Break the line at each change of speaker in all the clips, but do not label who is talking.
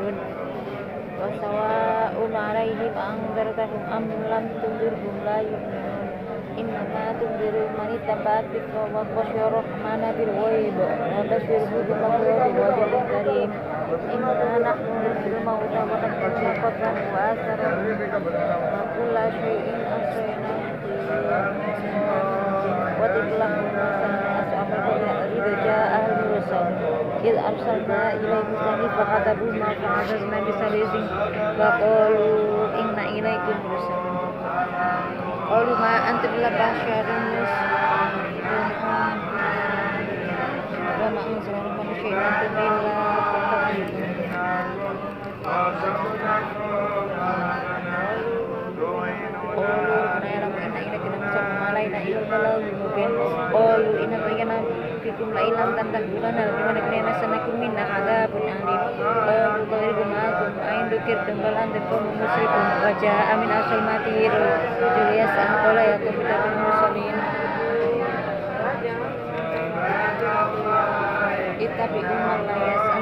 ينذرون وسواء عليهم أنذرتهم أم لم تنذرهم لا يؤمنون إنما تنذر من اتبع الذكر وخشي الرحمن بالغيب وبشره بمغفرة وأجر كريم إنا نحن نحيي الموتى ونكتب قدره وآثره وكل شيء أحصيناه في وتبلغ المسألة إذ أرسلنا إليهم اثنين فكذبوهما فعززنا بثالث فقالوا إنا إليكم مرسلون قالوا ما أنت إلا بشر وما أنزل من شيء أنتم إلا قالوا نعلم إن إليك لمرسلون علينا إلى البلاغ المبين قالوا إن fikum la ilam tantabulana bima nakriyana sanakum minna adabun alim eh, Bukalikum ma'akum ain dukir dembal antum kaum musyrikun Wajah amin asul matir Julius Angkola ya kubidatul itu tapi umar layas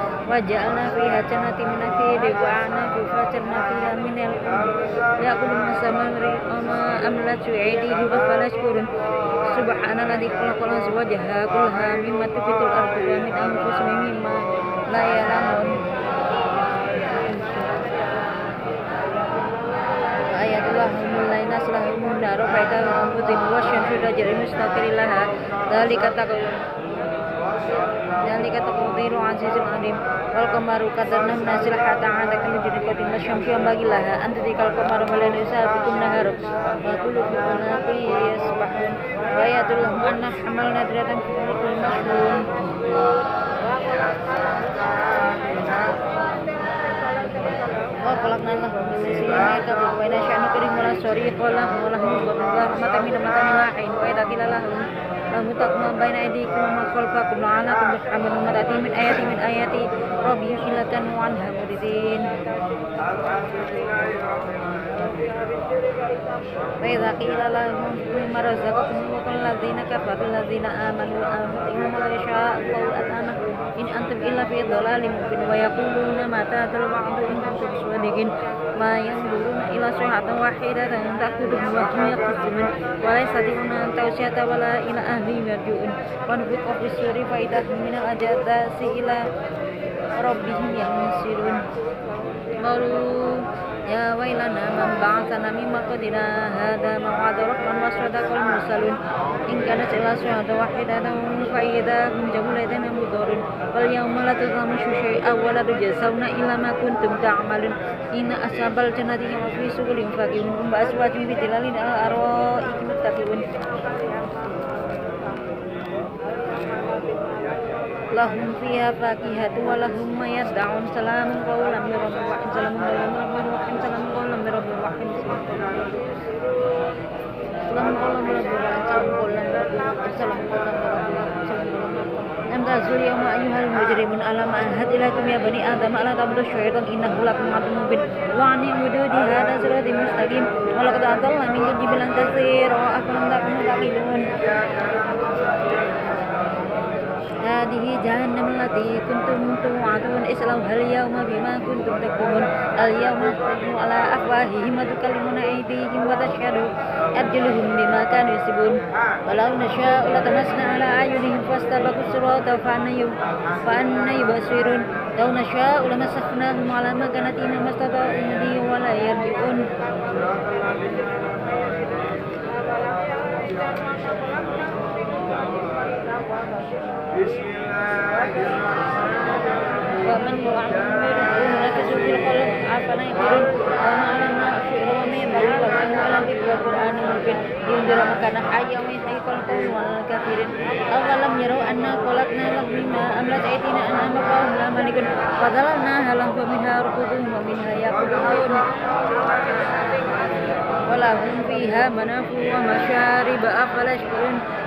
waja'alna fi hajanati min nakhili wa anabi fajalna fiha min yaqulu masamari ama amlatu aidihim wa falashkurun subhana ladzi khalaqa azwajaha kullaha mimma tufitul ardu wa min anfusihim mimma la ya'lamun. Ayatullahumul laina salahumul ذلك تقدير عزيز عليم والقمر قدرنا منازل حتى عاد كالنجم قديم الشمس ينبغي لها أن تدرك القمر والليل يسابق النهار وكل في فلك يسبحون وآيات لهم أن حملنا درة في فلك المشحون وخلقنا له من مثله ما يركب وإن شاء نكرم ولا صريخ ولا ولا الله رحمة من مكان واحد وإذا قيل له له تقوم بين أيديكم وما خلفكم لعلكم ترحمون وما تأتي من آية من آيات ربهم إلا كانوا عنها معرضين وإذا قيل لهم مما رزقكم وقال الذين كفروا الذين آمنوا أنفسهم in antum illa fi dhalalin mubin wa yaquluna mata tal wa'du in kuntum sadiqin. Ma yanzuruna ila sayhatan wahidatan taqudu wa qiyatul wa la yastati'una an tawsiyata wala ila ahli yarju'un wa nufiq fi suri fa idah min ajata si ila rabbihim yansirun Lalu يا ويلنا من بعثنا من مرقدنا هذا موعد الرحمن وصدق المرسلون إن كانت إلا شهادة واحدة فإذا هم جملة مضرون فاليوم لا تظلمون شيئا ولا تجزون إلا ما كنتم تعملون إن أصحاب الجنة هم في سبل فاكهون هم بأزواج بظلال على الأرائك متكئون lahum fiha fakihatu wa lahum ma yad'un salamun qawlan min rabbir rahim salamun qawlan min rabbir rahim salamun qawlan min rabbir rahim salamun qawlan min rabbir rahim salamun qawlan min rabbir rahim salamun qawlan min rabbir rahim أم تزول يوم أيها المجرمون ألم أعهد إليكم يا بني آدم ألا تعبدوا الشيطان إنه لكم عدو مبين وأن اعبدوا هذا صراط مستقيم ولقد أضل منكم جبلا كثيرا وأفلم تكونوا تعقلون هذه جهنم التي كنتم توعدون اصلوها اليوم بما كنتم تكفرون اليوم نختم على أفواههم وتكلمنا أيديهم وتشهد أرجلهم بما كانوا يكسبون ولو نشاء لطمسنا على أعينهم فاستبقوا الصراط فأنا يبصرون لو نشاء لمسخناهم على مكانتهم ما استطاعوا مضيا ولا يرجعون ومن يعمر نكس في القلب أفلا يقولون وما علمنا الشعر وما ينبغي له إن هو لذكر والقرآن ممكن لينذر مكان حي ويحيق القوم والكافرين أولم يروا أنا خلقنا لهم مما أملت أيدينا أنعاما فهم لا ملكون فظللناها لهم فمنها ركوبهم ومنها يأكلون ولهم فيها منافع ومشارب أفلا يشكرون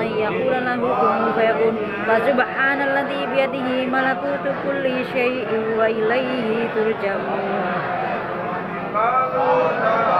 أن يقول له كن فيكون فسبحان الذي بيده ملكوت كل شيء وإليه ترجعون
قالوا تعالوا